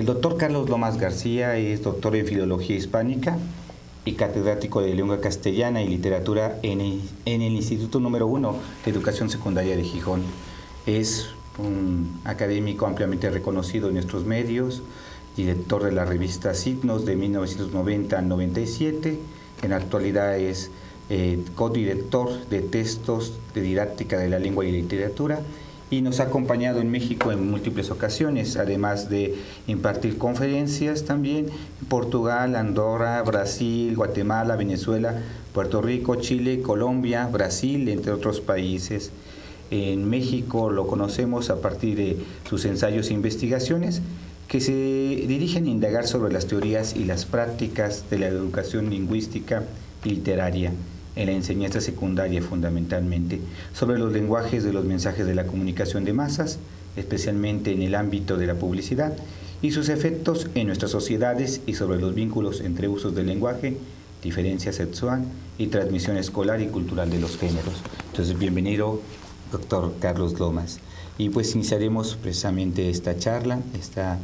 El doctor Carlos Lomas García es doctor en Filología Hispánica y catedrático de Lengua Castellana y Literatura en el, en el Instituto número 1 de Educación Secundaria de Gijón. Es un académico ampliamente reconocido en nuestros medios, director de la revista Signos de 1990 al 97. En la actualidad es eh, codirector de textos de didáctica de la lengua y literatura y nos ha acompañado en México en múltiples ocasiones, además de impartir conferencias también en Portugal, Andorra, Brasil, Guatemala, Venezuela, Puerto Rico, Chile, Colombia, Brasil, entre otros países. En México lo conocemos a partir de sus ensayos e investigaciones que se dirigen a indagar sobre las teorías y las prácticas de la educación lingüística y literaria en la enseñanza secundaria fundamentalmente, sobre los lenguajes de los mensajes de la comunicación de masas, especialmente en el ámbito de la publicidad, y sus efectos en nuestras sociedades y sobre los vínculos entre usos del lenguaje, diferencia sexual y transmisión escolar y cultural de los géneros. Entonces, bienvenido, doctor Carlos Lomas. Y pues iniciaremos precisamente esta charla, esta,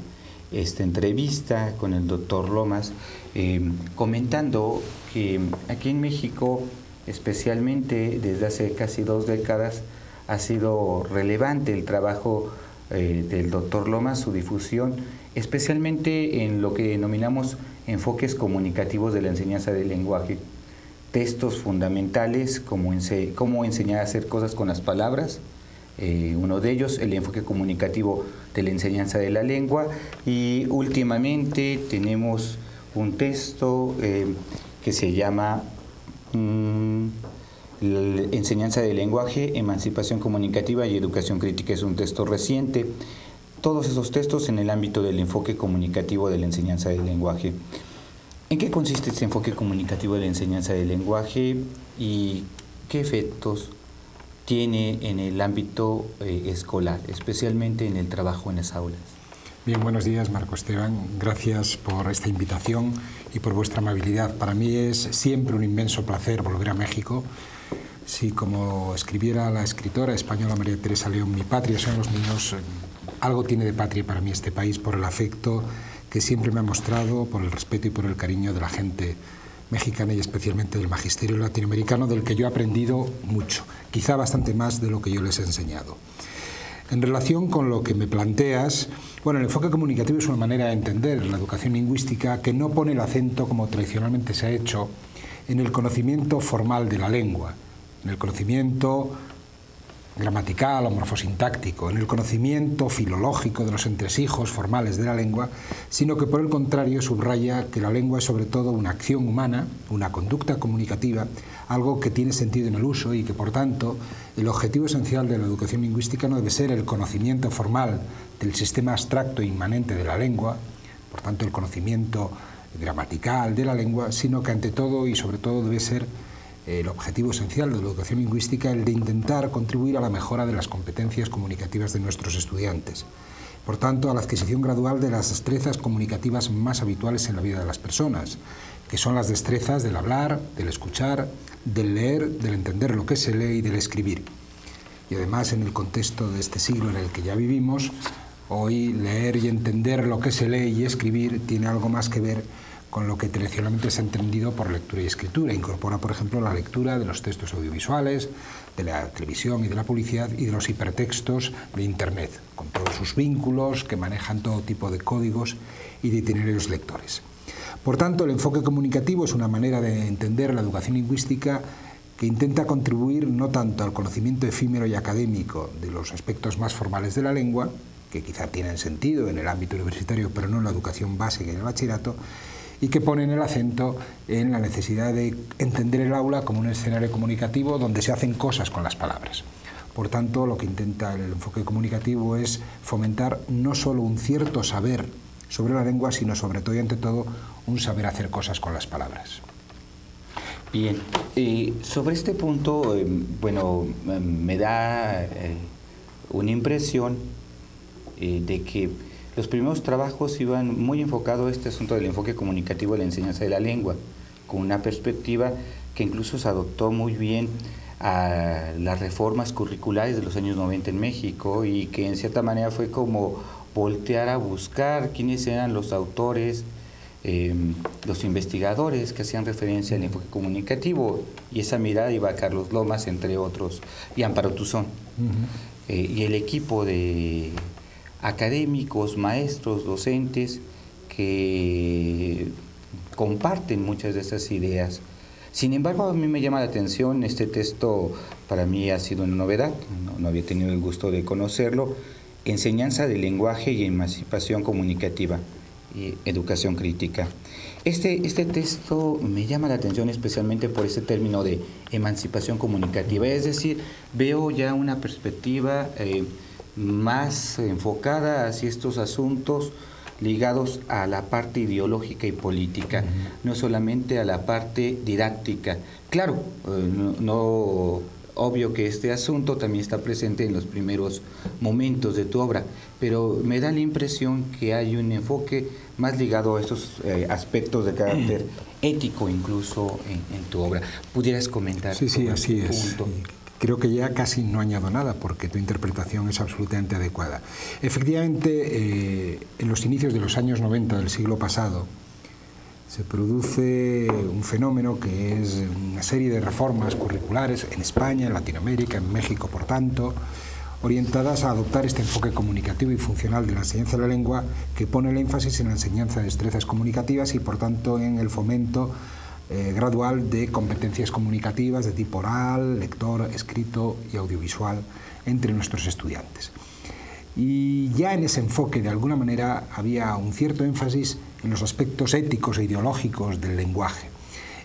esta entrevista con el doctor Lomas, eh, comentando que aquí en México especialmente desde hace casi dos décadas, ha sido relevante el trabajo eh, del doctor Lomas, su difusión, especialmente en lo que denominamos enfoques comunicativos de la enseñanza del lenguaje, textos fundamentales como cómo enseñar a hacer cosas con las palabras, eh, uno de ellos, el enfoque comunicativo de la enseñanza de la lengua, y últimamente tenemos un texto eh, que se llama Mm, enseñanza del lenguaje, emancipación comunicativa y educación crítica es un texto reciente. Todos esos textos en el ámbito del enfoque comunicativo de la enseñanza del lenguaje. ¿En qué consiste este enfoque comunicativo de la enseñanza del lenguaje y qué efectos tiene en el ámbito eh, escolar, especialmente en el trabajo en las aulas? Bien, buenos días Marco Esteban. Gracias por esta invitación y por vuestra amabilidad. Para mí es siempre un inmenso placer volver a México. Si como escribiera la escritora española María Teresa León, mi patria son los niños, algo tiene de patria para mí este país por el afecto que siempre me ha mostrado, por el respeto y por el cariño de la gente mexicana y especialmente del magisterio latinoamericano, del que yo he aprendido mucho, quizá bastante más de lo que yo les he enseñado. En relación con lo que me planteas, bueno, el enfoque comunicativo es una manera de entender la educación lingüística que no pone el acento, como tradicionalmente se ha hecho, en el conocimiento formal de la lengua, en el conocimiento gramatical o morfosintáctico, en el conocimiento filológico de los entresijos formales de la lengua, sino que por el contrario subraya que la lengua es sobre todo una acción humana, una conducta comunicativa, algo que tiene sentido en el uso y que por tanto el objetivo esencial de la educación lingüística no debe ser el conocimiento formal del sistema abstracto e inmanente de la lengua, por tanto el conocimiento gramatical de la lengua, sino que ante todo y sobre todo debe ser el objetivo esencial de la educación lingüística, el de intentar contribuir a la mejora de las competencias comunicativas de nuestros estudiantes. Por tanto, a la adquisición gradual de las destrezas comunicativas más habituales en la vida de las personas, que son las destrezas del hablar, del escuchar, del leer, del entender lo que se lee y del escribir. Y además, en el contexto de este siglo en el que ya vivimos, hoy leer y entender lo que se lee y escribir tiene algo más que ver con lo que tradicionalmente se ha entendido por lectura y escritura. Incorpora, por ejemplo, la lectura de los textos audiovisuales, de la televisión y de la publicidad y de los hipertextos de Internet, con todos sus vínculos que manejan todo tipo de códigos y de itinerarios lectores. Por tanto, el enfoque comunicativo es una manera de entender la educación lingüística que intenta contribuir no tanto al conocimiento efímero y académico de los aspectos más formales de la lengua, que quizá tienen sentido en el ámbito universitario, pero no en la educación básica y en el bachillerato, y que ponen el acento en la necesidad de entender el aula como un escenario comunicativo donde se hacen cosas con las palabras. Por tanto, lo que intenta el enfoque comunicativo es fomentar no solo un cierto saber sobre la lengua, sino sobre todo y ante todo un saber hacer cosas con las palabras. Bien, sobre este punto, eh, bueno, me da eh, una impresión eh, de que los primeros trabajos iban muy enfocados a este asunto del enfoque comunicativo de la enseñanza de la lengua, con una perspectiva que incluso se adoptó muy bien a las reformas curriculares de los años 90 en México y que en cierta manera fue como voltear a buscar quiénes eran los autores, em, los investigadores que hacían referencia al enfoque comunicativo, y esa mirada iba a Carlos Lomas, entre otros, y Amparo Tuzón. Eh, y el equipo de académicos, maestros, docentes, que comparten muchas de esas ideas. Sin embargo, a mí me llama la atención, este texto para mí ha sido una novedad, no, había tenido el gusto de conocerlo, Enseñanza del lenguaje y emancipación comunicativa y educación crítica. Este, este texto me llama la atención especialmente por ese término de emancipación comunicativa, es decir, veo ya una perspectiva eh, más enfocada hacia estos asuntos ligados a la parte ideológica y política, no solamente a la parte didáctica. Claro, eh, no, obvio que este asunto también está presente en los primeros momentos de tu obra, pero me da la impresión que hay un enfoque más ligado a estos eh, aspectos de carácter ético incluso en, tu obra. ¿Pudieras comentar? Sí, sí, así es. Creo que ya casi no añado nada porque tu interpretación es absolutamente adecuada. Efectivamente, eh, en los inicios de los años 90 del siglo pasado, se produce un fenómeno que es una serie de reformas curriculares en España, en Latinoamérica, en México, por tanto, orientadas a adoptar este enfoque comunicativo y funcional de la enseñanza de la lengua que pone el énfasis en la enseñanza de destrezas comunicativas y, por tanto, en el fomento eh, gradual de competencias comunicativas de tipo oral, lector, escrito y audiovisual entre nuestros estudiantes. Y ya en ese enfoque, de alguna manera, había un cierto énfasis en los aspectos éticos e ideológicos del lenguaje,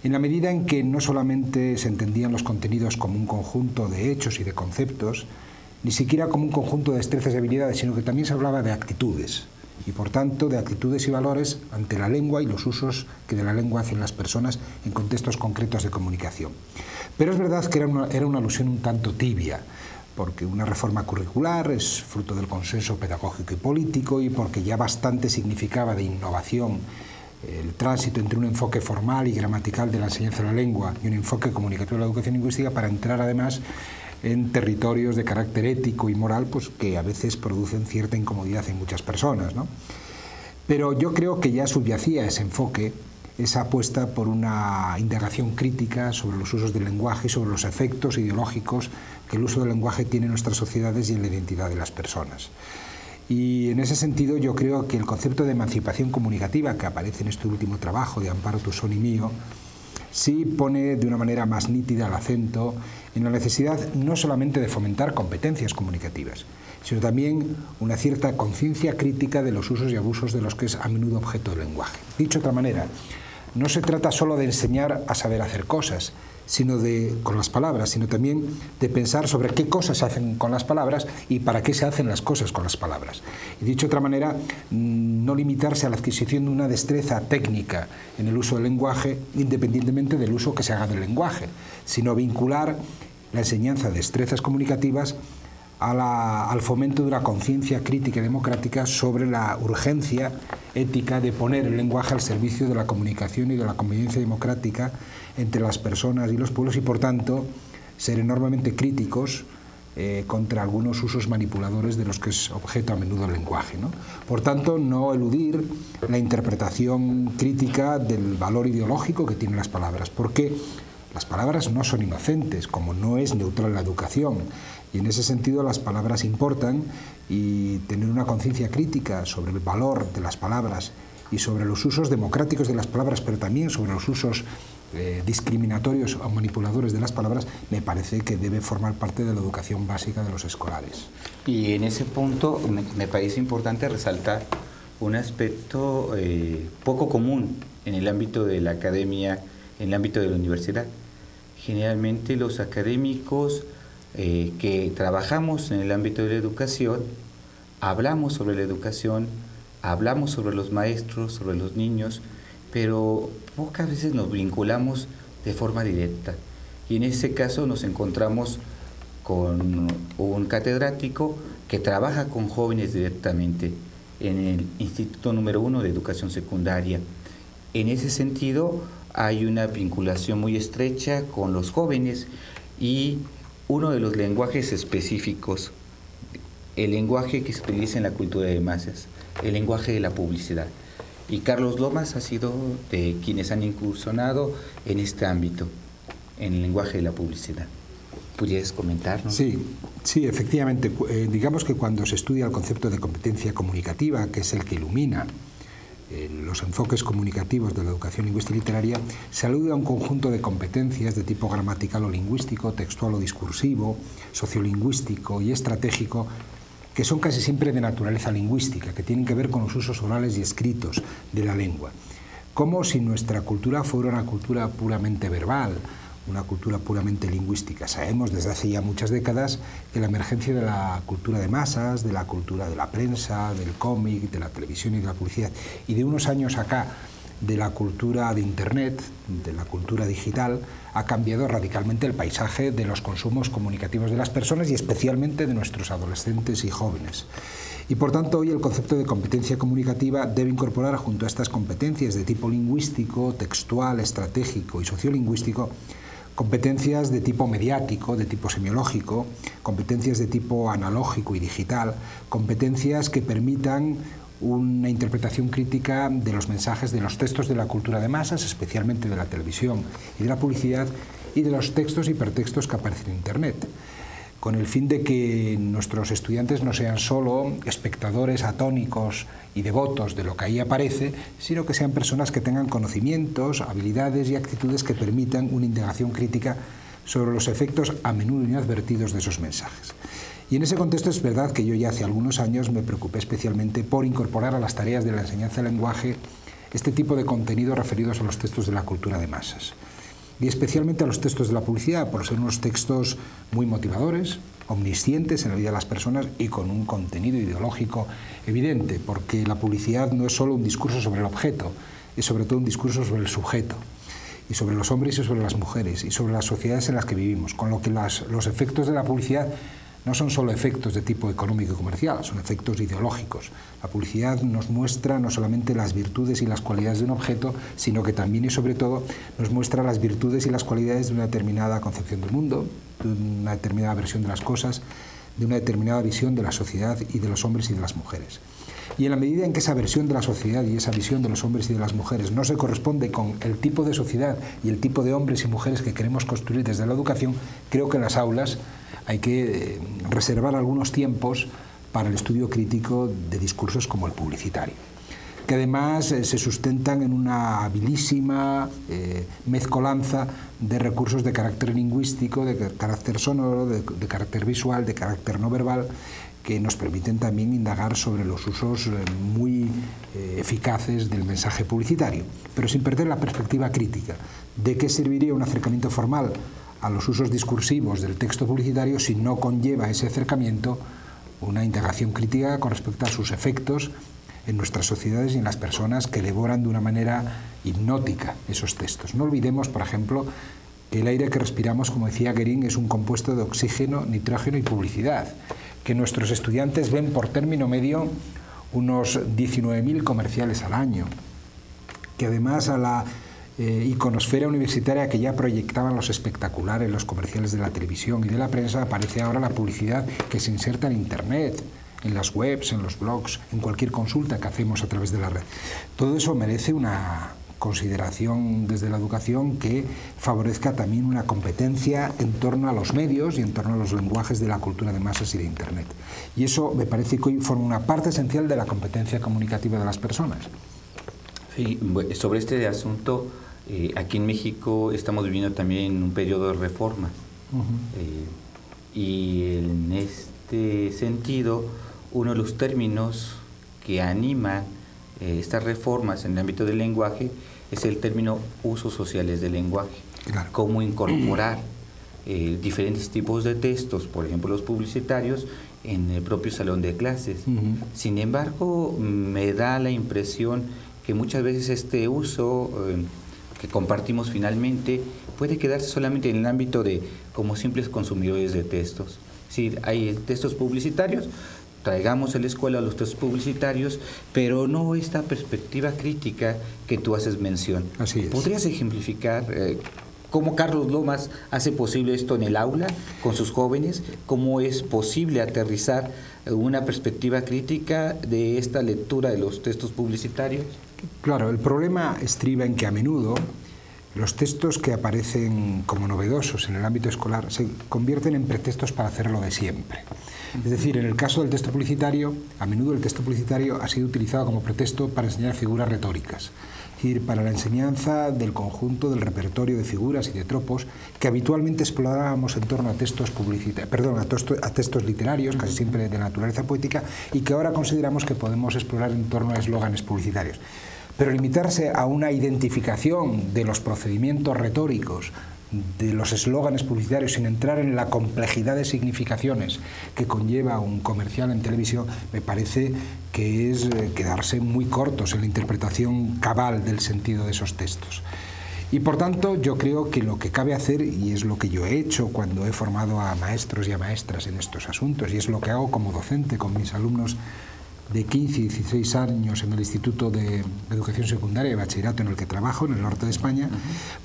en la medida en que no solamente se entendían los contenidos como un conjunto de hechos y de conceptos, ni siquiera como un conjunto de destrezas y habilidades, sino que también se hablaba de actitudes, y por tanto de actitudes y valores ante la lengua y los usos que de la lengua hacen las personas en contextos concretos de comunicación. Pero es verdad que era una, era una alusión un tanto tibia, porque una reforma curricular es fruto del consenso pedagógico y político y porque ya bastante significaba de innovación el tránsito entre un enfoque formal y gramatical de la enseñanza de la lengua y un enfoque comunicativo de la educación lingüística para entrar además en territorios de carácter ético y moral pues, que a veces producen cierta incomodidad en muchas personas. ¿no? Pero yo creo que ya subyacía ese enfoque, esa apuesta por una indagación crítica sobre los usos del lenguaje y sobre los efectos ideológicos que el uso del lenguaje tiene en nuestras sociedades y en la identidad de las personas. Y en ese sentido yo creo que el concepto de emancipación comunicativa que aparece en este último trabajo de Amparo Tusón y mío, sí pone de una manera más nítida el acento en la necesidad no solamente de fomentar competencias comunicativas, sino también una cierta conciencia crítica de los usos y abusos de los que es a menudo objeto del lenguaje. Dicho de otra manera, no se trata solo de enseñar a saber hacer cosas, sino de con las palabras, sino también de pensar sobre qué cosas se hacen con las palabras y para qué se hacen las cosas con las palabras. Y dicho de otra manera, mm, no limitarse a la adquisición de una destreza técnica en el uso del lenguaje, independientemente del uso que se haga del lenguaje, sino vincular la enseñanza de destrezas comunicativas al fomento de una conciencia crítica y democrática sobre la urgencia ética de poner el lenguaje al servicio de la comunicación y de la convivencia democrática entre las personas y los pueblos y por tanto ser enormemente críticos eh, contra algunos usos manipuladores de los que es objeto a menudo el lenguaje. Por tanto, no eludir la interpretación crítica del valor ideológico que tienen las palabras, porque las palabras no son inocentes, como no es neutral la educación. Y en ese sentido las palabras importan y tener una conciencia crítica sobre el valor de las palabras y sobre los usos democráticos de las palabras, pero también sobre los usos eh, discriminatorios o manipuladores de las palabras, me parece que debe formar parte de la educación básica de los escolares. Y en ese punto me, parece importante resaltar un aspecto eh, poco común en el ámbito de la academia, en el ámbito de la universidad. Generalmente los académicos eh, que trabajamos en el ámbito de la educación, hablamos sobre la educación, hablamos sobre los maestros, sobre los niños, pero pocas veces nos vinculamos de forma directa. Y en ese caso nos encontramos con un catedrático que trabaja con jóvenes directamente en el Instituto número uno de Educación Secundaria. En ese sentido, hay una vinculación muy estrecha con los jóvenes y uno de los lenguajes específicos el lenguaje que se utiliza en la cultura de masas, el lenguaje de la publicidad. Y Carlos Lomas ha sido de quienes han incursionado en este ámbito, en el lenguaje de la publicidad. ¿Pudieras comentarnos? Sí, sí, efectivamente. Eh, digamos que cuando se estudia el concepto de competencia comunicativa, que es el que ilumina los enfoques comunicativos de la educación lingüística y literaria, se alude a un conjunto de competencias de tipo gramatical o lingüístico, textual o discursivo, sociolingüístico y estratégico que son casi siempre de naturaleza lingüística, que tienen que ver con los usos orales y escritos de la lengua. Como si nuestra cultura fuera una cultura puramente verbal, una cultura puramente lingüística. Sabemos desde hace ya muchas décadas que la emergencia de la cultura de masas, de la cultura de la prensa, del cómic, de la televisión y de la publicidad, y de unos años acá de la cultura de Internet, de la cultura digital, ha cambiado radicalmente el paisaje de los consumos comunicativos de las personas y especialmente de nuestros adolescentes y jóvenes. Y por tanto hoy el concepto de competencia comunicativa debe incorporar junto a estas competencias de tipo lingüístico, textual, estratégico y sociolingüístico competencias de tipo mediático, de tipo semiológico, competencias de tipo analógico y digital, competencias que permitan una interpretación crítica de los mensajes de los textos de la cultura de masas, especialmente de la televisión y de la publicidad, y de los textos y hipertextos que aparecen en Internet, con el fin de que nuestros estudiantes no sean solo espectadores atónicos y devotos de lo que ahí aparece, sino que sean personas que tengan conocimientos, habilidades y actitudes que permitan una indagación crítica sobre los efectos a menudo inadvertidos de esos mensajes. Y en ese contexto es verdad que yo ya hace algunos años me preocupé especialmente por incorporar a las tareas de la enseñanza del lenguaje este tipo de contenidos referidos a los textos de la cultura de masas. Y especialmente a los textos de la publicidad, por ser unos textos muy motivadores, omniscientes en la vida de las personas y con un contenido ideológico evidente, porque la publicidad no es solo un discurso sobre el objeto, es sobre todo un discurso sobre el sujeto y sobre los hombres y sobre las mujeres y sobre las sociedades en las que vivimos, con lo que los efectos de la publicidad no son solo efectos de tipo económico y comercial, son efectos ideológicos. La publicidad nos muestra no solamente las virtudes y las cualidades de un objeto, sino que también y sobre todo nos muestra las virtudes y las cualidades de una determinada concepción del mundo, de una determinada versión de las cosas, de una determinada visión de la sociedad y de los hombres y de las mujeres. Y en la medida en que esa versión de la sociedad y esa visión de los hombres y de las mujeres no se corresponde con el tipo de sociedad y el tipo de hombres y mujeres que queremos construir desde la educación, creo que las aulas hay que eh, reservar algunos tiempos para el estudio crítico de discursos como el publicitario, que además eh, se sustentan en una habilísima eh, mezcolanza de recursos de carácter lingüístico, de carácter sonoro, de, carácter visual, de carácter no verbal, que nos permiten también indagar sobre los usos muy eficaces del mensaje publicitario, pero sin perder la perspectiva crítica. ¿De qué serviría un acercamiento formal a los usos discursivos del texto publicitario si no conlleva ese acercamiento una integración crítica con respecto a sus efectos en nuestras sociedades y en las personas que devoran de una manera hipnótica esos textos. No olvidemos, por ejemplo, que el aire que respiramos, como decía Guerin, es un compuesto de oxígeno, nitrógeno y publicidad, que nuestros estudiantes ven por término medio unos 19.000 comerciales al año, que además a la eh, iconosfera universitaria que ya proyectaban los espectaculares, los comerciales de la televisión y de la prensa, aparece ahora la publicidad que se inserta en Internet, en las webs, en los blogs, en cualquier consulta que hacemos a través de la red. Todo eso merece una consideración desde la educación que favorezca también una competencia en torno a los medios y en torno a los lenguajes de la cultura de masas y de Internet. Y eso me parece que hoy forma una parte esencial de la competencia comunicativa de las personas. Sí, sobre este asunto eh, aquí en México estamos viviendo también un periodo de reforma eh, y en este sentido uno de los términos que anima eh, estas reformas en el ámbito del lenguaje es el término usos sociales del lenguaje. Cómo incorporar diferentes tipos de textos, por ejemplo los publicitarios, en el propio salón de clases. Sin embargo, me da la impresión que muchas veces este uso que compartimos finalmente puede quedarse solamente en el ámbito de como simples consumidores de textos. Si hay textos publicitarios, traigamos a la escuela los textos publicitarios, pero no esta perspectiva crítica que tú haces mención. Así ¿Podrías ejemplificar eh, ¿Cómo Carlos Lomas hace posible esto en el aula con sus jóvenes? ¿Cómo es posible aterrizar una perspectiva crítica de esta lectura de los textos publicitarios? Claro, el problema estriba en que a menudo los textos que aparecen como novedosos en el ámbito escolar se convierten en pretextos para hacer lo de siempre. Es decir, en el caso del texto publicitario, a menudo el texto publicitario ha sido utilizado como pretexto para enseñar figuras retóricas, es decir, para la enseñanza del conjunto del repertorio de figuras y de tropos que habitualmente explorábamos en torno a textos perdón, a, a textos literarios, casi siempre de naturaleza poética, y que ahora consideramos que podemos explorar en torno a eslóganes publicitarios. Pero limitarse a una identificación de los procedimientos retóricos, de los eslóganes publicitarios sin entrar en la complejidad de significaciones que conlleva un comercial en televisión, me parece que es eh, quedarse muy cortos en la interpretación cabal del sentido de esos textos. Y por tanto yo creo que lo que cabe hacer, y es lo que yo he hecho cuando he formado a maestros y a maestras en estos asuntos, y es lo que hago como docente con mis alumnos de 15 y 16 años en el Instituto de Educación Secundaria y Bachillerato en el que trabajo, en el norte de España,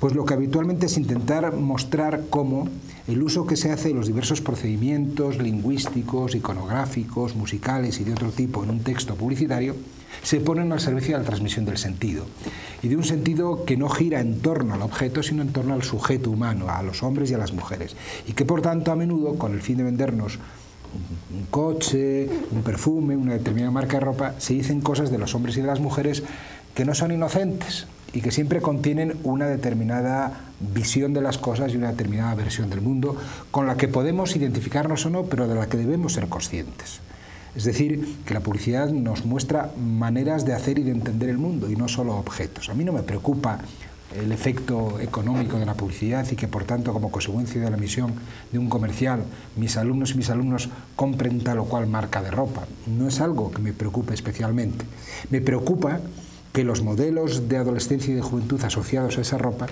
pues lo que habitualmente es intentar mostrar cómo el uso que se hace de los diversos procedimientos lingüísticos, iconográficos, musicales y de otro tipo en un texto publicitario se ponen al servicio de la transmisión del sentido. Y de un sentido que no gira en torno al objeto, sino en torno al sujeto humano, a los hombres y a las mujeres. Y que por tanto a menudo, con el fin de vendernos un coche, un perfume, una determinada marca de ropa, se dicen cosas de los hombres y de las mujeres que no son inocentes y que siempre contienen una determinada visión de las cosas y una determinada versión del mundo con la que podemos identificarnos o no, pero de la que debemos ser conscientes. Es decir, que la publicidad nos muestra maneras de hacer y de entender el mundo y no solo objetos. A mí no me preocupa el efecto económico de la publicidad y que por tanto como consecuencia de la emisión de un comercial mis alumnos y mis alumnos compren tal o cual marca de ropa. No es algo que me preocupe especialmente. Me preocupa que los modelos de adolescencia y de juventud asociados a esa ropa,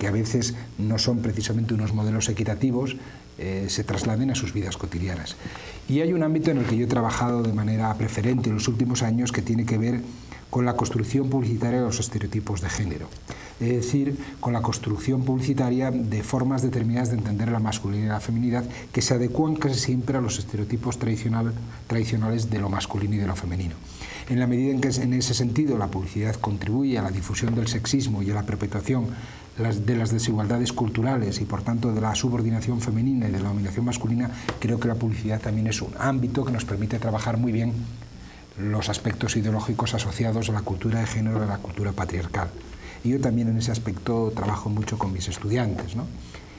que a veces no son precisamente unos modelos equitativos, eh, se trasladen a sus vidas cotidianas. Y hay un ámbito en el que yo he trabajado de manera preferente en los últimos años que tiene que ver con la construcción publicitaria de los estereotipos de género es decir, con la construcción publicitaria de formas determinadas de entender la masculinidad y la feminidad que se adecuan casi siempre a los estereotipos tradicional, tradicionales de lo masculino y de lo femenino. En la medida en que en ese sentido la publicidad contribuye a la difusión del sexismo y a la perpetuación de las desigualdades culturales y por tanto de la subordinación femenina y de la dominación masculina, creo que la publicidad también es un ámbito que nos permite trabajar muy bien los aspectos ideológicos asociados a la cultura de género a la cultura patriarcal. Y yo también en ese aspecto trabajo mucho con mis estudiantes, ¿no?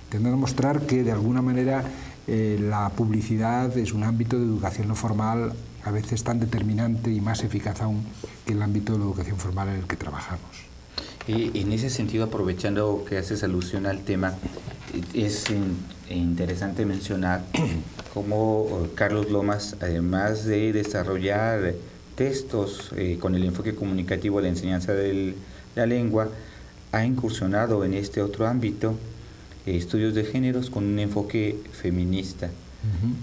intentando mostrar que de alguna manera eh, la publicidad es un ámbito de educación no formal a veces tan determinante y más eficaz aún que el ámbito de la educación formal en el que trabajamos. Y en ese sentido, aprovechando que haces alusión al tema, es interesante mencionar cómo eh, Carlos Lomas, además de desarrollar textos eh, con el enfoque comunicativo de la enseñanza del la lengua ha incursionado en este otro ámbito, eh, estudios de géneros con un enfoque feminista.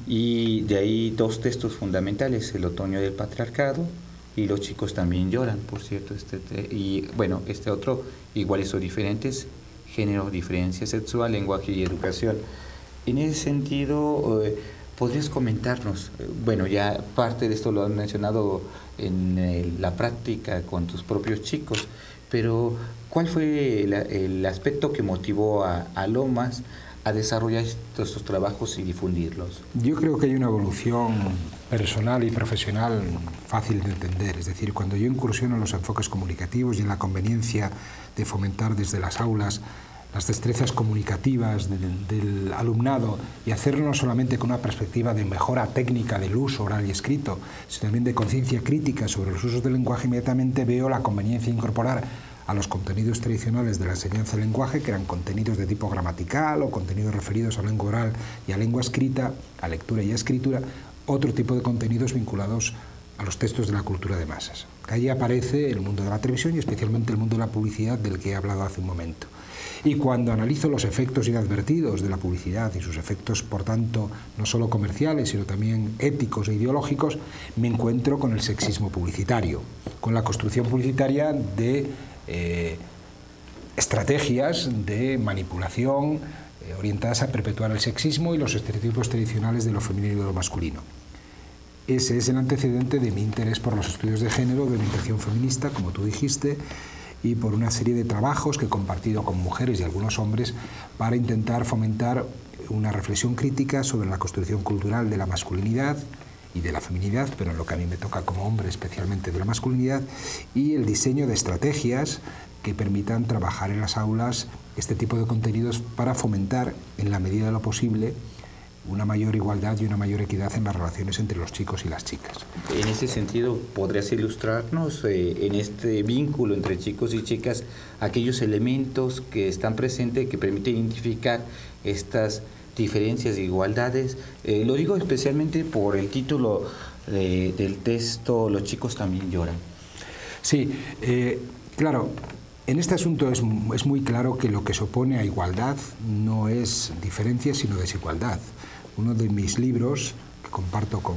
Y de ahí dos textos fundamentales, El otoño del patriarcado y Los chicos también lloran, por cierto. Este, y bueno, este otro, iguales o diferentes, género, diferencia sexual, lenguaje y educación. En ese sentido, eh, ¿podrías comentarnos? Eh, bueno, ya parte de esto lo han mencionado en la práctica con tus propios chicos, pero ¿cuál fue el, aspecto que motivó a, Lomas a desarrollar estos, trabajos y difundirlos? Yo creo que hay una evolución personal y profesional fácil de entender. Es decir, cuando yo incursiono en los enfoques comunicativos y en la conveniencia de fomentar desde las aulas las destrezas comunicativas del, alumnado y hacerlo no solamente con una perspectiva de mejora técnica del uso oral y escrito, sino también de conciencia crítica sobre los usos del lenguaje, inmediatamente veo la conveniencia de incorporar a los contenidos tradicionales de la enseñanza del lenguaje, que eran contenidos de tipo gramatical o contenidos referidos a lengua oral y a lengua escrita, a lectura y a escritura, otro tipo de contenidos vinculados a los textos de la cultura de masas. Allí aparece el mundo de la televisión y especialmente el mundo de la publicidad del que he hablado hace un momento. Y cuando analizo los efectos inadvertidos de la publicidad y sus efectos, por tanto, no solo comerciales, sino también éticos e ideológicos, me encuentro con el sexismo publicitario, con la construcción publicitaria de eh, estrategias de manipulación eh, orientadas a perpetuar el sexismo y los estereotipos tradicionales de lo femenino y de lo masculino. Ese es el antecedente de mi interés por los estudios de género, de orientación feminista, como tú dijiste, y por una serie de trabajos que he compartido con mujeres y algunos hombres para intentar fomentar una reflexión crítica sobre la construcción cultural de la masculinidad y de la feminidad, pero en lo que a mí me toca como hombre especialmente de la masculinidad, y el diseño de estrategias que permitan trabajar en las aulas este tipo de contenidos para fomentar, en la medida de lo posible, una mayor igualdad y una mayor equidad en las relaciones entre los chicos y las chicas. En ese sentido, ¿podrías ilustrarnos eh, en este vínculo entre chicos y chicas aquellos elementos que están presentes que permiten identificar estas diferencias e igualdades? Eh, lo digo especialmente por el título del texto Los chicos también lloran. Sí, eh, claro, en este asunto es, es, muy claro que lo que se opone a igualdad no es diferencia, sino desigualdad. Uno de mis libros, que comparto con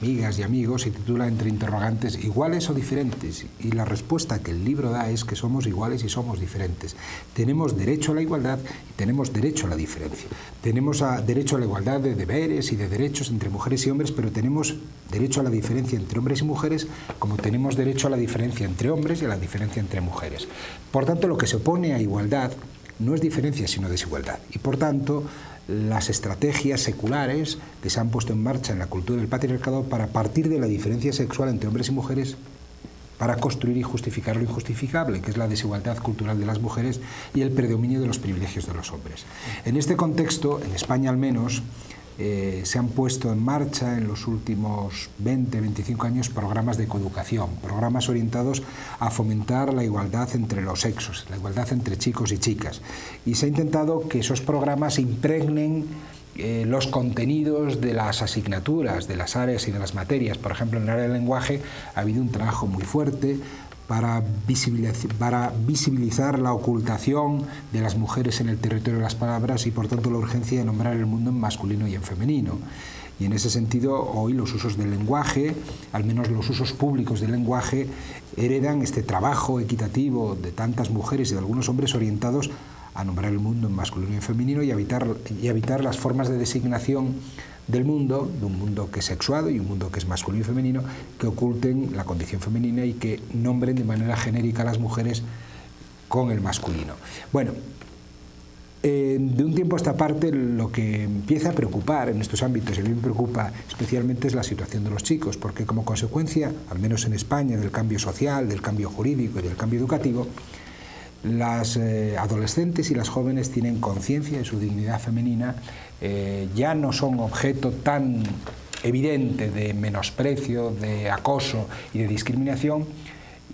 amigas y amigos, se titula Entre interrogantes, iguales o diferentes. Y la respuesta que el libro da es que somos iguales y somos diferentes. Tenemos derecho a la igualdad y tenemos derecho a la diferencia. Tenemos derecho a la igualdad de deberes y de derechos entre mujeres y hombres, pero tenemos derecho a la diferencia entre hombres y mujeres como tenemos derecho a la diferencia entre hombres y a la diferencia entre mujeres. Por tanto, lo que se opone a igualdad no es diferencia, sino desigualdad. Y por tanto, las estrategias seculares que se han puesto en marcha en la cultura del patriarcado para partir de la diferencia sexual entre hombres y mujeres para construir y justificar lo injustificable, que es la desigualdad cultural de las mujeres y el predominio de los privilegios de los hombres. En este contexto, en España al menos, eh, se han puesto en marcha en los últimos 20, 25 años programas de coeducación, programas orientados a fomentar la igualdad entre los sexos, la igualdad entre chicos y chicas. Y se ha intentado que esos programas impregnen eh, los contenidos de las asignaturas, de las áreas y de las materias. Por ejemplo, en el área del lenguaje ha habido un trabajo muy fuerte para visibilizar, la ocultación de las mujeres en el territorio de las palabras y por tanto la urgencia de nombrar el mundo en masculino y en femenino. Y en ese sentido, hoy los usos del lenguaje, al menos los usos públicos del lenguaje, heredan este trabajo equitativo de tantas mujeres y de algunos hombres orientados a nombrar el mundo en masculino y en femenino y evitar, y evitar las formas de designación del mundo, de un mundo que es sexuado y un mundo que es masculino y femenino, que oculten la condición femenina y que nombren de manera genérica a las mujeres con el masculino. Bueno, eh, de un tiempo a esta parte lo que empieza a preocupar en estos ámbitos, y a mí me preocupa especialmente, es la situación de los chicos, porque como consecuencia, al menos en España, del cambio social, del cambio jurídico y del cambio educativo, las eh, adolescentes y las jóvenes tienen conciencia de su dignidad femenina, eh, ya no son objeto tan evidente de menosprecio, de acoso y de discriminación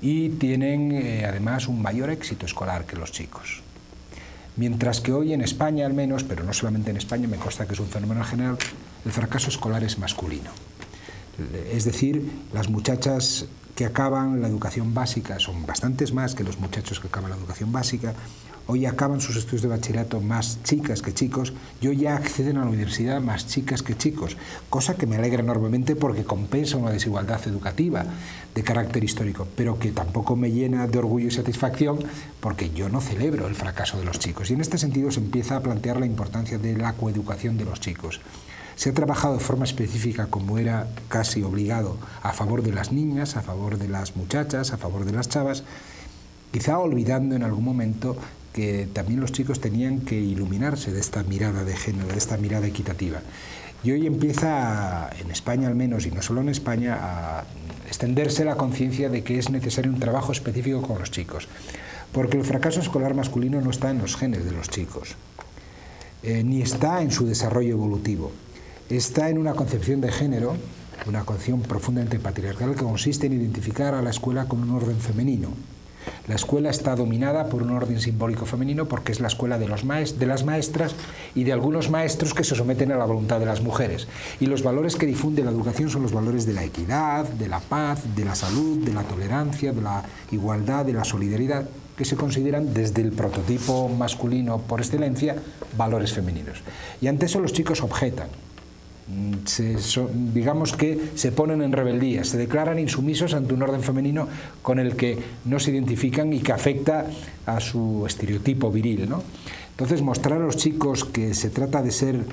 y tienen eh, además un mayor éxito escolar que los chicos. Mientras que hoy en España al menos, pero no solamente en España, me consta que es un fenómeno general, el fracaso escolar es masculino. Es decir, las muchachas que acaban la educación básica, son bastantes más que los muchachos que acaban la educación básica, hoy acaban sus estudios de bachillerato más chicas que chicos, y hoy ya acceden a la universidad más chicas que chicos, cosa que me alegra enormemente porque compensa una desigualdad educativa de carácter histórico, pero que tampoco me llena de orgullo y satisfacción porque yo no celebro el fracaso de los chicos. Y en este sentido se empieza a plantear la importancia de la coeducación de los chicos. Se ha trabajado de forma específica, como era casi obligado, a favor de las niñas, a favor de las muchachas, a favor de las chavas, quizá olvidando en algún momento que también los chicos tenían que iluminarse de esta mirada de género, de esta mirada equitativa. Y hoy empieza, en España al menos, y no solo en España, a extenderse la conciencia de que es necesario un trabajo específico con los chicos. Porque el fracaso escolar masculino no está en los genes de los chicos, eh, ni está en su desarrollo evolutivo está en una concepción de género, una concepción profundamente patriarcal que consiste en identificar a la escuela con un orden femenino. La escuela está dominada por un orden simbólico femenino porque es la escuela de, los de las maestras y de algunos maestros que se someten a la voluntad de las mujeres. Y los valores que difunde la educación son los valores de la equidad, de la paz, de la salud, de la tolerancia, de la igualdad, de la solidaridad, que se consideran desde el prototipo masculino por excelencia valores femeninos. Y ante eso los chicos objetan se, digamos que se ponen en rebeldía, se declaran insumisos ante un orden femenino con el que no se identifican y que afecta a su estereotipo viril. ¿no? Entonces, mostrar a los chicos que se trata de ser,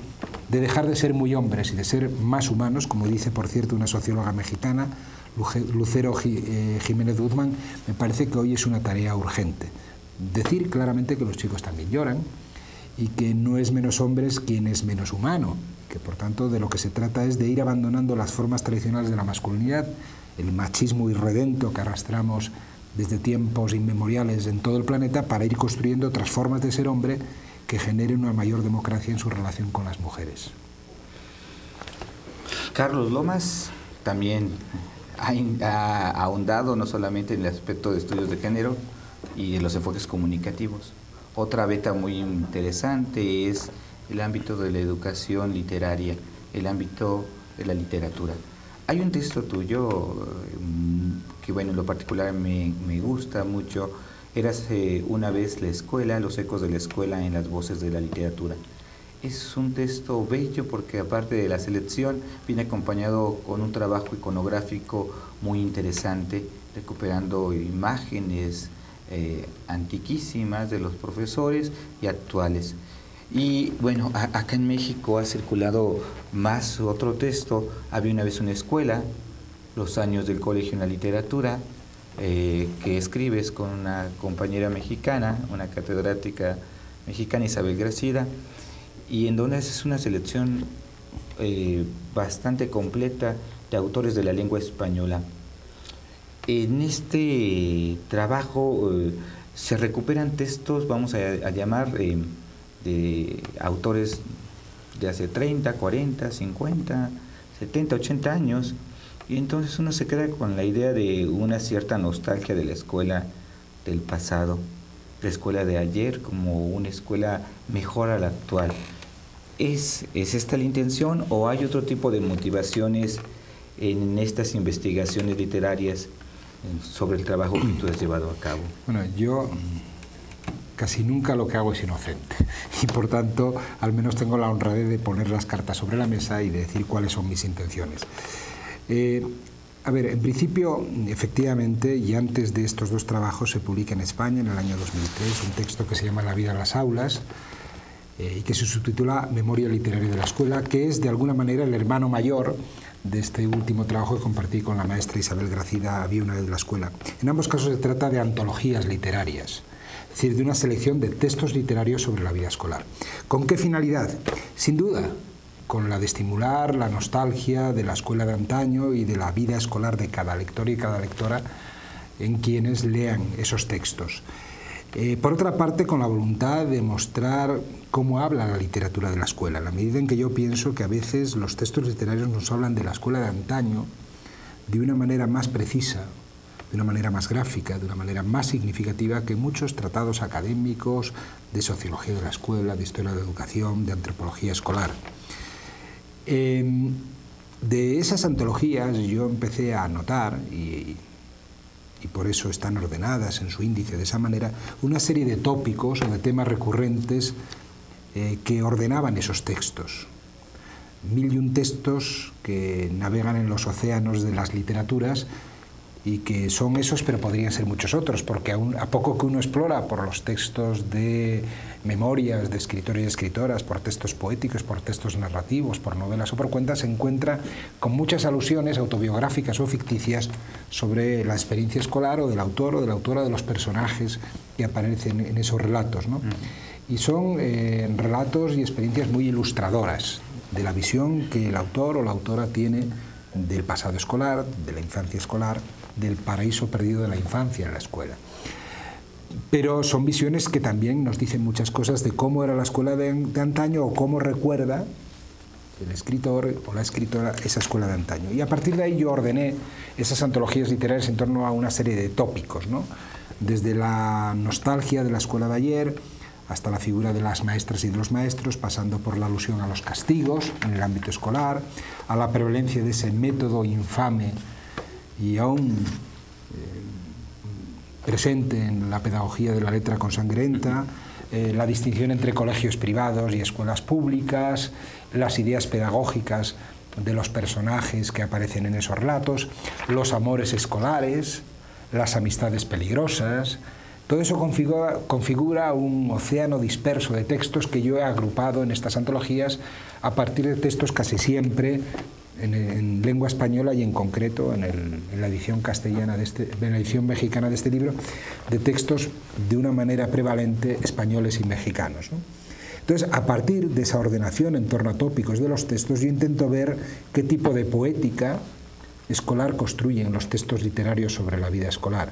de dejar de ser muy hombres y de ser más humanos, como dice, por cierto, una socióloga mexicana, Lucero eh, Jiménez Guzmán, me parece que hoy es una tarea urgente. Decir claramente que los chicos también lloran y que no es menos hombres quien es menos humano, que por tanto de lo que se trata es de ir abandonando las formas tradicionales de la masculinidad, el machismo irredento que arrastramos desde tiempos inmemoriales en todo el planeta para ir construyendo otras formas de ser hombre que generen una mayor democracia en su relación con las mujeres. Carlos Lomas también ha, ahondado no solamente en el aspecto de estudios de género y en los enfoques comunicativos. Otra beta muy interesante es el ámbito de la educación literaria, el ámbito de la literatura. Hay un texto tuyo mm, que, bueno, en lo particular me, gusta mucho. Eras eh, una vez la escuela, los ecos de la escuela en las voces de la literatura. Es un texto bello porque aparte de la selección viene acompañado con un trabajo iconográfico muy interesante, recuperando imágenes eh, antiquísimas de los profesores y actuales. Y bueno, acá en México ha circulado más otro texto. Había una vez una escuela, los años del colegio en la literatura, eh, que escribes con una compañera mexicana, una catedrática mexicana, Isabel Gracida, y en donde es una selección eh, bastante completa de autores de la lengua española. En este trabajo eh, se recuperan textos, vamos a llamar de autores de hace 30, 40, 50, 70, 80 años, y entonces uno se queda con la idea de una cierta nostalgia de la escuela del pasado, la escuela de ayer como una escuela mejor a la actual. ¿Es, ¿Es esta la intención o hay otro tipo de motivaciones en estas investigaciones literarias sobre el trabajo que tú has llevado a cabo? Bueno, yo casi nunca lo que hago es inocente. Y por tanto, al menos tengo la honradez de poner las cartas sobre la mesa y de decir cuáles son mis intenciones. Eh, a ver, en principio, efectivamente, y antes de estos dos trabajos se publica en España en el año 2003 un texto que se llama La vida en las aulas eh, y que se subtitula Memoria literaria de la escuela, que es de alguna manera el hermano mayor de este último trabajo que compartí con la maestra Isabel Gracida, había una vez de la escuela. En ambos casos se trata de antologías literarias es decir, de una selección de textos literarios sobre la vida escolar. ¿Con qué finalidad? Sin duda, con la de estimular la nostalgia de la escuela de antaño y de la vida escolar de cada lector y cada lectora en quienes lean esos textos. Eh, por otra parte, con la voluntad de mostrar cómo habla la literatura de la escuela, en la medida en que yo pienso que a veces los textos literarios nos hablan de la escuela de antaño de una manera más precisa, de una manera más gráfica, de una manera más significativa que muchos tratados académicos de sociología de la escuela, de historia de la educación, de antropología escolar. Em, de esas antologías yo empecé a notar, y, por eso están ordenadas en su índice de esa manera, una serie de tópicos o de temas recurrentes eh, que ordenaban esos textos. Mil y un textos que navegan en los océanos de las literaturas y que son esos, pero podrían ser muchos otros, porque a, poco que uno explora por los textos de memorias de escritores y escritoras, por textos poéticos, por textos narrativos, por novelas o por cuentas, se encuentra con muchas alusiones autobiográficas o ficticias sobre la experiencia escolar o del autor o de la autora de los personajes que aparecen en esos relatos. ¿no? Y son eh, relatos y experiencias muy ilustradoras de la visión que el autor o la autora tiene del pasado escolar, de la infancia escolar, del paraíso perdido de la infancia en la escuela. Pero son visiones que también nos dicen muchas cosas de cómo era la escuela de, antaño o cómo recuerda el escritor o la escritora esa escuela de antaño. Y a partir de ahí yo ordené esas antologías literarias en torno a una serie de tópicos, ¿no? desde la nostalgia de la escuela de ayer hasta la figura de las maestras y de los maestros, pasando por la alusión a los castigos en el ámbito escolar, a la prevalencia de ese método infame y aún eh, presente en la pedagogía de la letra consangrenta, eh, la distinción entre colegios privados y escuelas públicas, las ideas pedagógicas de los personajes que aparecen en esos relatos, los amores escolares, las amistades peligrosas. Todo eso configura, configura, un océano disperso de textos que yo he agrupado en estas antologías a partir de textos casi siempre en, lengua española y en concreto en, la edición castellana, de este, en la edición mexicana de este libro, de textos de una manera prevalente españoles y mexicanos. Entonces, a partir de esa ordenación en torno a tópicos de los textos, yo intento ver qué tipo de poética escolar construyen los textos literarios sobre la vida escolar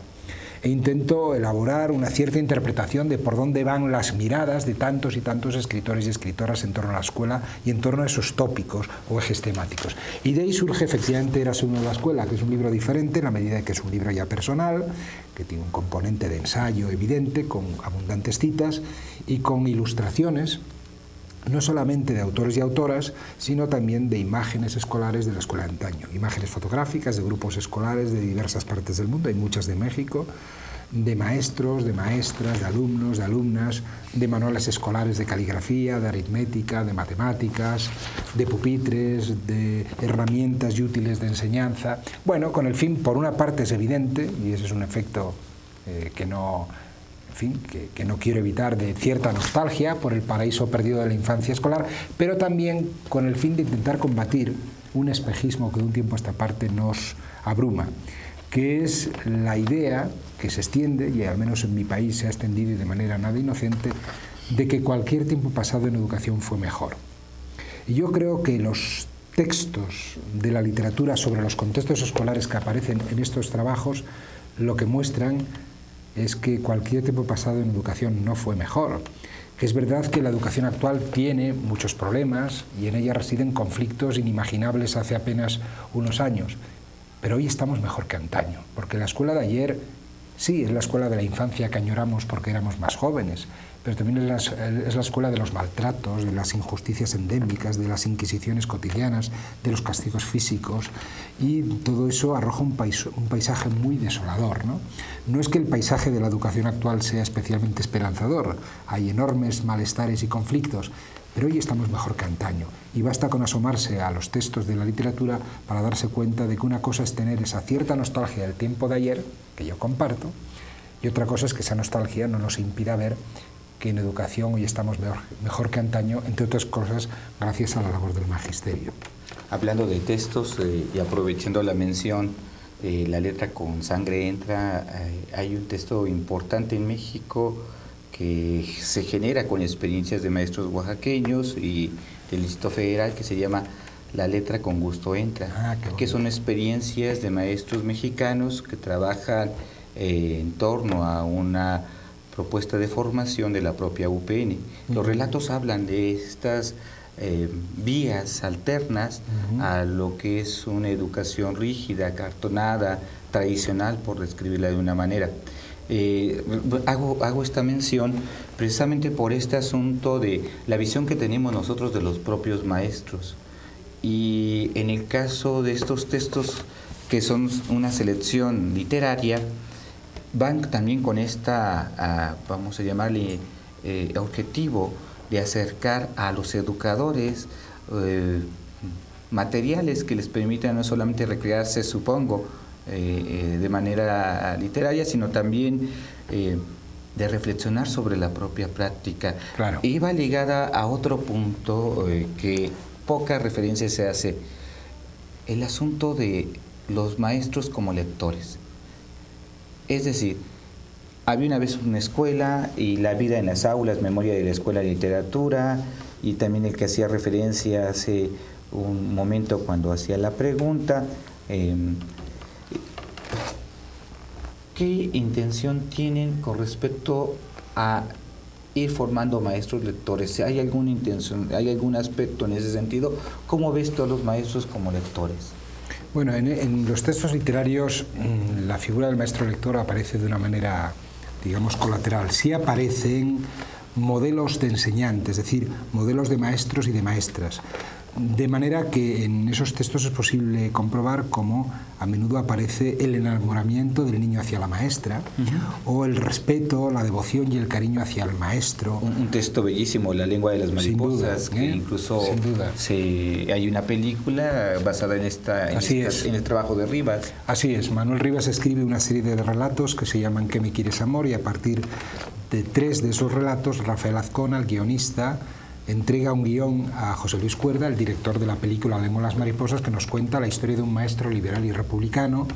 e intento elaborar una cierta interpretación de por dónde van las miradas de tantos y tantos escritores y escritoras en torno a la escuela y en torno a esos tópicos o ejes temáticos. Y de ahí surge efectivamente Eras uno de la escuela, que es un libro diferente en la medida que es un libro ya personal, que tiene un componente de ensayo evidente, con abundantes citas y con ilustraciones no solamente de autores y autoras, sino también de imágenes escolares de la escuela de antaño, imágenes fotográficas de grupos escolares de diversas partes del mundo, hay muchas de México, de maestros, de maestras, de alumnos, de alumnas, de manuales escolares de caligrafía, de aritmética, de matemáticas, de pupitres, de herramientas y útiles de enseñanza. Bueno, con el fin, por una parte es evidente, y ese es un efecto eh, que no que, no quiero evitar, de cierta nostalgia por el paraíso perdido de la infancia escolar, pero también con el fin de intentar combatir un espejismo que de un tiempo a esta parte nos abruma, que es la idea que se extiende, y al menos en mi país se ha extendido de manera nada inocente, de que cualquier tiempo pasado en educación fue mejor. Y yo creo que los textos de la literatura sobre los contextos escolares que aparecen en estos trabajos lo que muestran es que cualquier tiempo pasado en educación no fue mejor. Que es verdad que la educación actual tiene muchos problemas y en ella residen conflictos inimaginables hace apenas unos años. Pero hoy estamos mejor que antaño, porque la escuela de ayer sí es la escuela de la infancia que añoramos porque éramos más jóvenes, pero también es la, escuela de los maltratos, de las injusticias endémicas, de las inquisiciones cotidianas, de los castigos físicos, y todo eso arroja un, un paisaje muy desolador. ¿no? no es que el paisaje de la educación actual sea especialmente esperanzador, hay enormes malestares y conflictos, pero hoy estamos mejor que antaño y basta con asomarse a los textos de la literatura para darse cuenta de que una cosa es tener esa cierta nostalgia del tiempo de ayer, que yo comparto, y otra cosa es que esa nostalgia no nos impida ver que en educación hoy estamos mejor, que antaño, entre otras cosas, gracias a la labor del magisterio. Hablando de textos eh, y aprovechando la mención, eh, la letra con sangre entra, eh, hay un texto importante en México que se genera con experiencias de maestros oaxaqueños y del Instituto Federal que se llama La letra con gusto entra, ah, que son experiencias de maestros mexicanos que trabajan en torno a una propuesta de formación de la propia UPN. Los relatos hablan de estas eh, vías alternas a lo que es una educación rígida, cartonada, tradicional, por describirla de una manera. Eh, hago, hago esta mención precisamente por este asunto de la visión que tenemos nosotros de los propios maestros. Y en el caso de estos textos que son una selección literaria, van también con esta, ah, vamos a llamarle, eh, objetivo de acercar a los educadores eh, materiales que les permitan no solamente recrearse, supongo, eh, de manera literaria, sino también de reflexionar sobre la propia práctica. Claro. Y va ligada a otro punto que poca referencia se hace, el asunto de los maestros como lectores. Es decir, había una vez una escuela y la vida en las aulas, memoria de la escuela de literatura y también el que hacía referencia hace un momento cuando hacía la pregunta. Em, ¿Qué intención tienen con respecto a ir formando maestros lectores? ¿Hay alguna intención, hay algún aspecto en ese sentido? ¿Cómo ves todos los maestros como lectores? Bueno, en, los textos literarios mm, la figura del maestro lector aparece de una manera, digamos, colateral. Sí aparecen modelos de enseñantes, es decir, modelos de maestros y de maestras. De manera que en esos textos es posible comprobar cómo a menudo aparece el enamoramiento del niño hacia la maestra o el respeto, la devoción y el cariño hacia el maestro. Un, texto bellísimo, La lengua de las mariposas, que ¿eh? incluso hay una película basada en, esta, en, el trabajo de Rivas. Así es, Manuel Rivas escribe una serie de relatos que se llaman ¿Qué me quieres amor? y a partir de tres de esos relatos, Rafael Azcona, el guionista, entrega un guion a José Luis Cuerda, el director de la película Lengua las mariposas, que nos cuenta la historia de un maestro liberal y republicano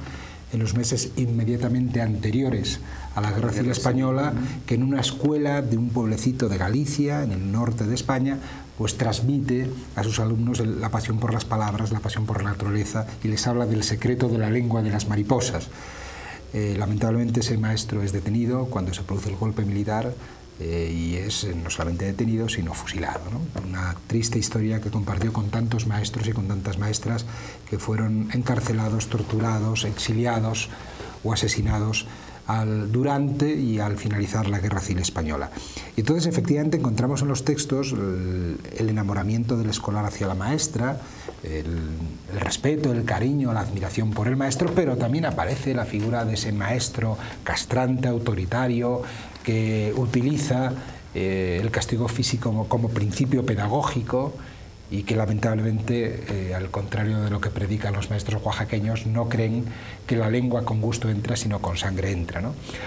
en los meses inmediatamente anteriores a la Guerra Civil Española, que en una escuela de un pueblecito de Galicia, en el norte de España, pues transmite a sus alumnos la pasión por las palabras, la pasión por la naturaleza y les habla del secreto de la lengua de las mariposas. Eh, lamentablemente ese maestro es detenido cuando se produce el golpe militar eh, y es eh, no solamente detenido, sino fusilado. Una triste historia que compartió con tantos maestros y con tantas maestras que fueron encarcelados, torturados, exiliados o asesinados durante y al finalizar la Guerra Civil Española. Y entonces efectivamente encontramos en los textos el, enamoramiento del escolar hacia la maestra, el, respeto, el cariño, la admiración por el maestro, pero también aparece la figura de ese maestro castrante, autoritario, que utiliza eh, el castigo físico como, principio pedagógico y que lamentablemente, eh, al contrario de lo que predican los maestros oaxaqueños, no creen que la lengua con gusto entra, sino con sangre entra.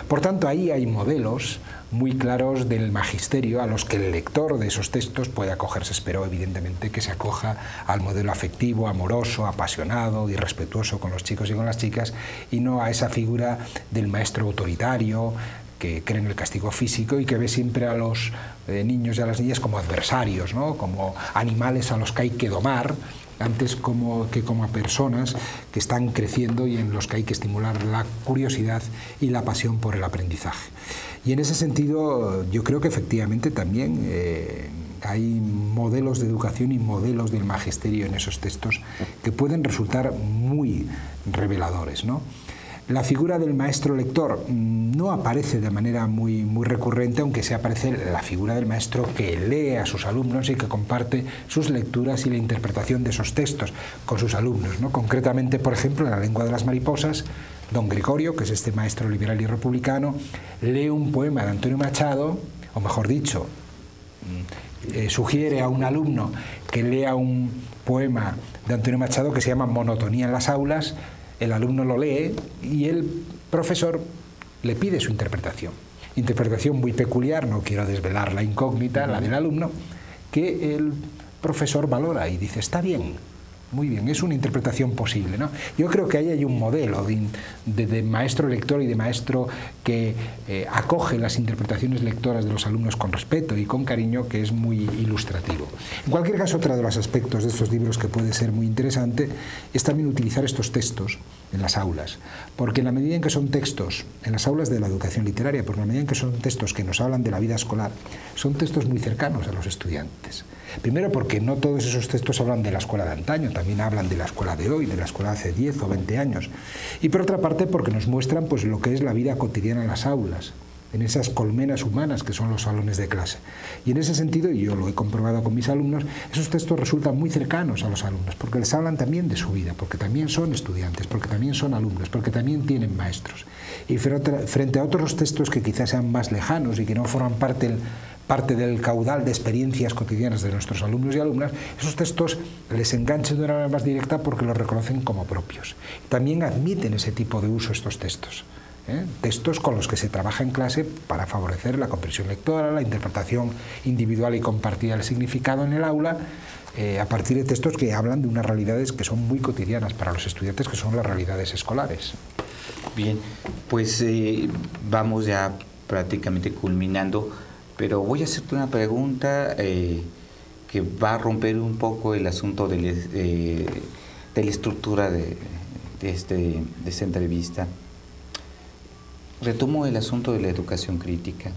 Por tanto, ahí hay modelos muy claros del magisterio a los que el lector de esos textos puede acogerse. Espero, evidentemente, que se acoja al modelo afectivo, amoroso, apasionado y respetuoso con los chicos y con las chicas, y no a esa figura del maestro autoritario, que cree en el castigo físico y que ve siempre a los eh, niños y a las niñas como adversarios, ¿no? como animales a los que hay que domar, antes como, que como a personas que están creciendo y en los que hay que estimular la curiosidad y la pasión por el aprendizaje. Y en ese sentido yo creo que efectivamente también eh, hay modelos de educación y modelos del magisterio en esos textos que pueden resultar muy reveladores. ¿no? La figura del maestro lector mm, no aparece de manera muy, recurrente, aunque sí aparece la figura del maestro que lee a sus alumnos y que comparte sus lecturas y la interpretación de esos textos con sus alumnos. ¿no? Concretamente, por ejemplo, en la lengua de las mariposas, don Gregorio, que es este maestro liberal y republicano, lee un poema de Antonio Machado, o mejor dicho, mm, eh, sugiere a un alumno que lea un poema de Antonio Machado que se llama Monotonía en las aulas, el alumno lo lee y el profesor le pide su interpretación. Interpretación muy peculiar, no quiero desvelar la incógnita, la del alumno, que el profesor valora y dice, está bien, muy bien, es una interpretación posible. ¿no? Yo creo que ahí hay un modelo de, maestro lector y de maestro que eh, acoge las interpretaciones lectoras de los alumnos con respeto y con cariño, que es muy ilustrativo. En cualquier caso, otro de los aspectos de estos libros que puede ser muy interesante es también utilizar estos textos en las aulas, porque en la medida en que son textos, en las aulas de la educación literaria, porque en la medida en que son textos que nos hablan de la vida escolar, son textos muy cercanos a los estudiantes. Primero porque no todos esos textos hablan de la escuela de antaño, también hablan de la escuela de hoy, de la escuela de hace 10 o 20 años. Y por otra parte porque nos muestran pues, lo que es la vida cotidiana en las aulas, en esas colmenas humanas que son los salones de clase. Y en ese sentido, y yo lo he comprobado con mis alumnos, esos textos resultan muy cercanos a los alumnos, porque les hablan también de su vida, porque también son estudiantes, porque también son alumnos, porque también tienen maestros. Y frente a otros textos que quizás sean más lejanos y que no forman parte parte del caudal de experiencias cotidianas de nuestros alumnos y alumnas, esos textos les enganchan de una manera más directa porque los reconocen como propios. También admiten ese tipo de uso estos textos. ¿Eh? Textos con los que se trabaja en clase para favorecer la comprensión lectora, la interpretación individual y compartida del significado en el aula, eh, a partir de textos que hablan de unas realidades que son muy cotidianas para los estudiantes, que son las realidades escolares. Bien, pues eh, vamos ya prácticamente culminando pero voy a hacerte una pregunta que va a romper un poco el asunto de, eh, la estructura de, este, de esta entrevista. Retomo el asunto de la educación crítica.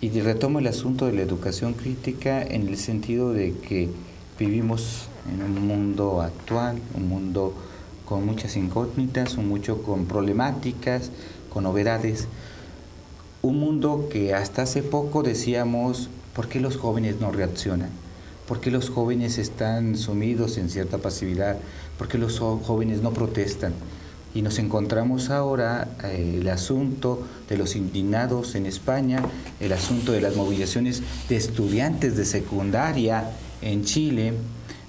Y retomo el asunto de la educación crítica en el sentido de que vivimos en un mundo actual, un mundo con muchas incógnitas, un mucho con problemáticas, con novedades, un mundo que hasta hace poco decíamos, ¿por qué los jóvenes no reaccionan? ¿Por qué los jóvenes están sumidos en cierta pasividad? ¿Por qué los jóvenes no protestan? Y nos encontramos ahora eh, el asunto de los indignados en España, el asunto de las movilizaciones de estudiantes de secundaria en Chile,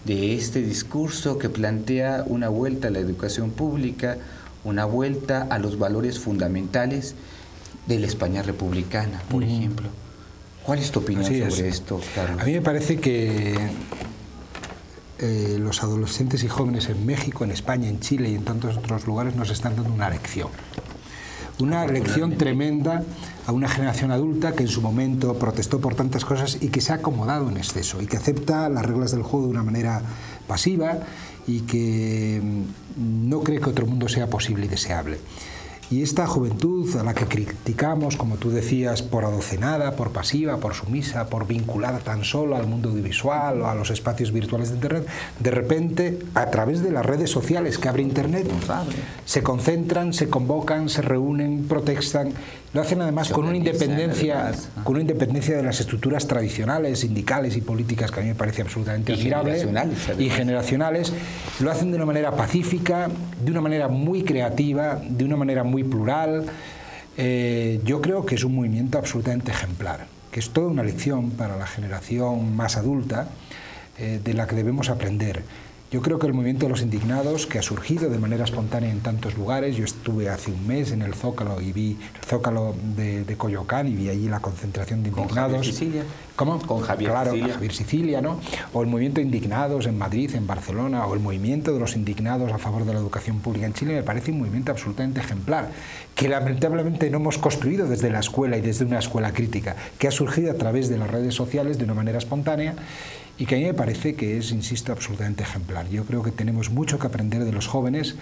de este discurso que plantea una vuelta a la educación pública, una vuelta a los valores fundamentales de la España republicana, por ejemplo. ¿Cuál es tu opinión sobre esto, Carlos? A mí me parece que eh, los adolescentes y jóvenes en México, en España, en Chile y en tantos otros lugares nos están dando una lección. Una lección tremenda a una generación adulta que en su momento protestó por tantas cosas y que se ha acomodado en exceso y que acepta las reglas del juego de una manera pasiva y que mm, no cree que otro mundo sea posible y deseable. Y esta juventud a la que criticamos, como tú decías, por adocenada, por pasiva, por sumisa, por vinculada tan solo al mundo audiovisual o a los espacios virtuales de Internet, de repente, a través de las redes sociales que abre Internet, se concentran, se convocan, se reúnen, protestan lo hacen además con una independencia, con una independencia de las estructuras tradicionales, sindicales y políticas que a mí me parece absolutamente admirable y generacionales. Lo hacen de una manera pacífica, de una manera muy creativa, de una manera muy plural. Eh, yo creo que es un movimiento absolutamente ejemplar, que es toda una lección para la generación más adulta eh, de la que debemos aprender. Yo creo que el movimiento de los indignados, que ha surgido de manera espontánea en tantos lugares, yo estuve hace un mes en el Zócalo y vi el Zócalo de, de Coyoacán y vi allí la concentración de indignados. ¿Con Javier Sicilia? ¿Cómo? Con Javier claro, Sicilia. Javier Sicilia, ¿no? O el movimiento de indignados en Madrid, en Barcelona, o el movimiento de los indignados a favor de la educación pública en Chile, me parece un movimiento absolutamente ejemplar, que lamentablemente no hemos construido desde la escuela y desde una escuela crítica, que ha surgido a través de las redes sociales de una manera espontánea y que a mí me parece que es, insisto, absolutamente ejemplar. Yo creo que tenemos mucho que aprender de los jóvenes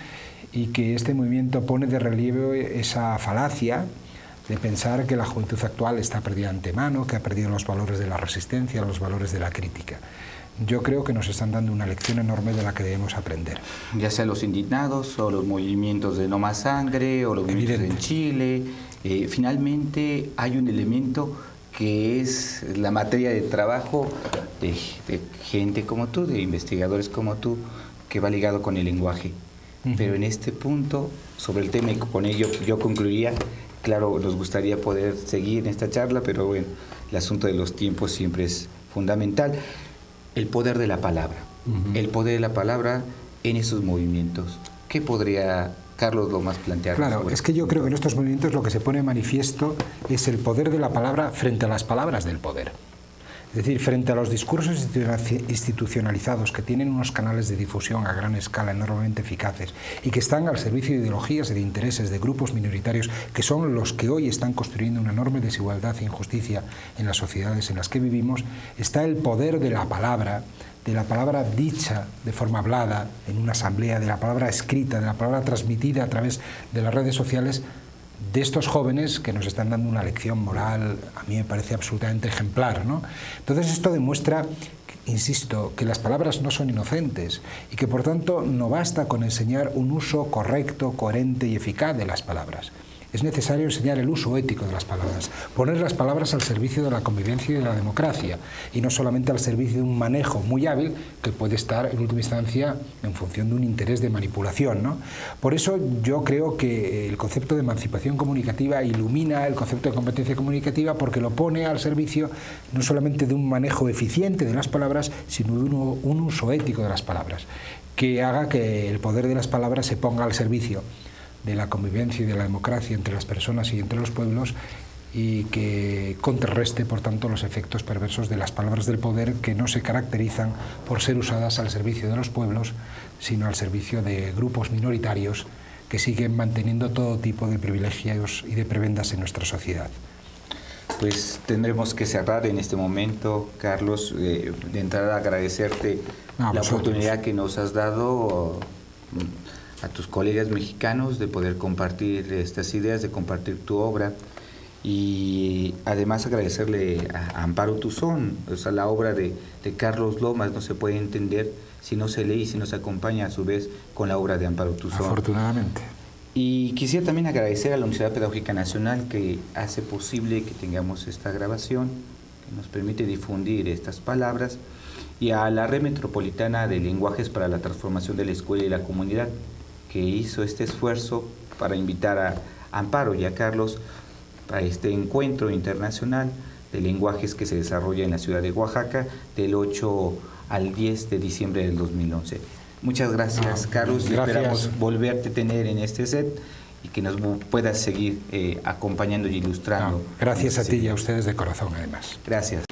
y que este movimiento pone de relieve esa falacia de pensar que la juventud actual está perdida antemano, que ha perdido los valores de la resistencia, los valores de la crítica. Yo creo que nos están dando una lección enorme de la que debemos aprender. Ya sea los indignados o los movimientos de no más sangre o los movimientos en Chile, eh, finalmente hay un elemento que es la materia de trabajo de, gente como tú, de investigadores como tú, que va ligado con el lenguaje. Pero en este punto, sobre el tema, y con ello yo concluiría, claro, nos gustaría poder seguir en esta charla, pero bueno, el asunto de los tiempos siempre es fundamental. El poder de la palabra, el poder de la palabra en esos movimientos. ¿Qué podría Carlos lo más plantear. Claro, es que yo creo que en estos movimientos lo que se pone manifiesto es el poder de la palabra frente a las palabras del poder. Es decir, frente a los discursos institucionalizados que tienen unos canales de difusión a gran escala enormemente eficaces y que están al servicio de ideologías y de intereses de grupos minoritarios que son los que hoy están construyendo una enorme desigualdad e injusticia en las sociedades en las que vivimos, está el poder de la palabra, de la palabra dicha de forma hablada en una asamblea, de la palabra escrita, de la palabra transmitida a través de las redes sociales, de estos jóvenes que nos están dando una lección moral, a mí me parece absolutamente ejemplar. ¿no? Entonces esto demuestra, insisto, que las palabras no son inocentes y que por tanto no basta con enseñar un uso correcto, coherente y eficaz de las palabras es necesario enseñar el uso ético de las palabras, poner las palabras al servicio de la convivencia y de la democracia, y no solamente al servicio de un manejo muy hábil que puede estar en última instancia en función de un interés de manipulación. ¿no? Por eso yo creo que el concepto de emancipación comunicativa ilumina el concepto de competencia comunicativa porque lo pone al servicio no solamente de un manejo eficiente de las palabras, sino de un uso ético de las palabras, que haga que el poder de las palabras se ponga al servicio de la convivencia y de la democracia entre las personas y entre los pueblos y que contrarreste, por tanto, los efectos perversos de las palabras del poder que no se caracterizan por ser usadas al servicio de los pueblos, sino al servicio de grupos minoritarios que siguen manteniendo todo tipo de privilegios y de prebendas en nuestra sociedad. Pues tendremos que cerrar en este momento, Carlos, eh, de entrada agradecerte la oportunidad que nos has dado a tus colegas mexicanos de poder compartir estas ideas, de compartir tu obra y además agradecerle a Amparo Tuzón, o sea, la obra de, Carlos Lomas no se puede entender si no se lee y si no se acompaña a su vez con la obra de Amparo Tuzón. Afortunadamente. Y quisiera también agradecer a la Universidad Pedagógica Nacional que hace posible que tengamos esta grabación, que nos permite difundir estas palabras y a la Red Metropolitana de Lenguajes para la Transformación de la Escuela y la Comunidad, que hizo este esfuerzo para invitar a Amparo y a Carlos a este encuentro internacional de lenguajes que se desarrolla en la ciudad de Oaxaca del 8 al 10 de diciembre del 2011. Muchas gracias, Carlos. Gracias. Esperamos volverte a tener en este set y que nos puedas seguir eh, acompañando y ilustrando. No, gracias a Sí. ti y a ustedes de corazón, además. Gracias.